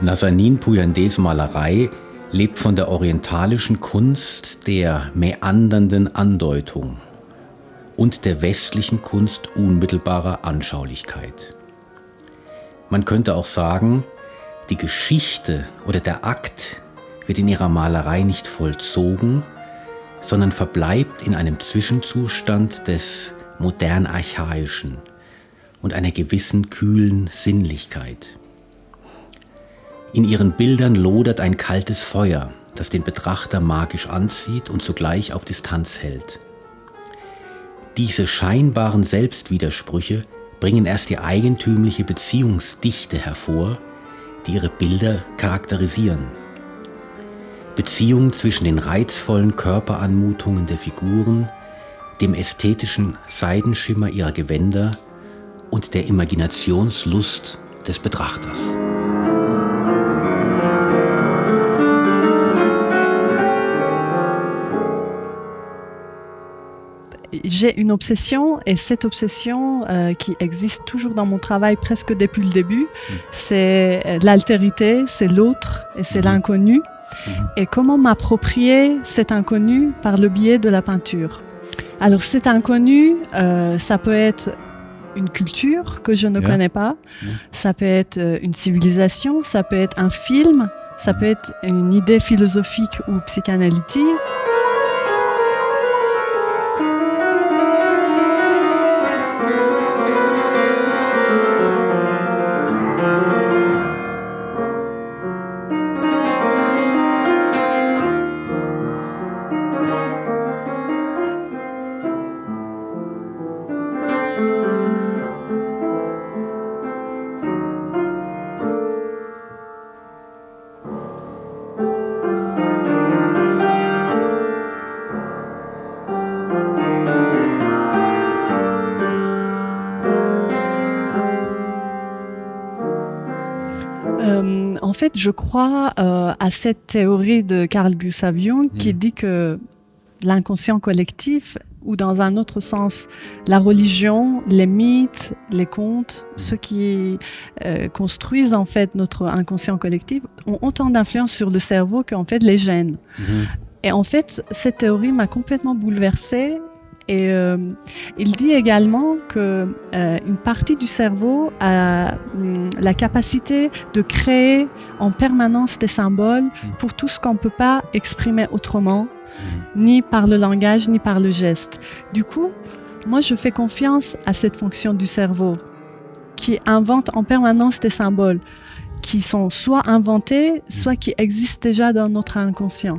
Nazanin Puyandes Malerei lebt von der orientalischen Kunst der meandernden Andeutung und der westlichen Kunst unmittelbarer Anschaulichkeit. Man könnte auch sagen, die Geschichte oder der Akt wird in ihrer Malerei nicht vollzogen, sondern verbleibt in einem Zwischenzustand des modern-archaischen und einer gewissen kühlen Sinnlichkeit. In ihren Bildern lodert ein kaltes Feuer, das den Betrachter magisch anzieht und zugleich auf Distanz hält. Diese scheinbaren Selbstwidersprüche bringen erst die eigentümliche Beziehungsdichte hervor, die ihre Bilder charakterisieren. Beziehung zwischen den reizvollen Körperanmutungen der Figuren, dem ästhetischen Seidenschimmer ihrer Gewänder und der Imaginationslust des Betrachters. J'ai une obsession et cette obsession euh, qui existe toujours dans mon travail presque depuis le début, mm. c'est euh, l'altérité, c'est l'autre et c'est mm-hmm. l'inconnu. Mm-hmm. Et comment m'approprier cet inconnu par le biais de la peinture? Alors cet inconnu, euh, ça peut être une culture que je ne connais pas, mm. ça peut être une civilisation, ça peut être un film, ça mm. peut être une idée philosophique ou psychanalytique. Fait, je crois euh, à cette théorie de Carl Gustav Jung qui mm. dit que l'inconscient collectif, ou dans un autre sens, la religion, les mythes, les contes, mm. ceux qui euh, construisent en fait notre inconscient collectif, ont autant d'influence sur le cerveau qu'en fait les gènes. Mm-hmm. Et en fait, cette théorie m'a complètement bouleversée et euh, il dit également que euh, une partie du cerveau a hum, la capacité de créer en permanence des symboles mm. pour tout ce qu'on ne peut pas exprimer autrement, mm. ni par le langage, ni par le geste. Du coup, moi, je fais confiance à cette fonction du cerveau qui invente en permanence des symboles qui sont soit inventés, soit qui existent déjà dans notre inconscient.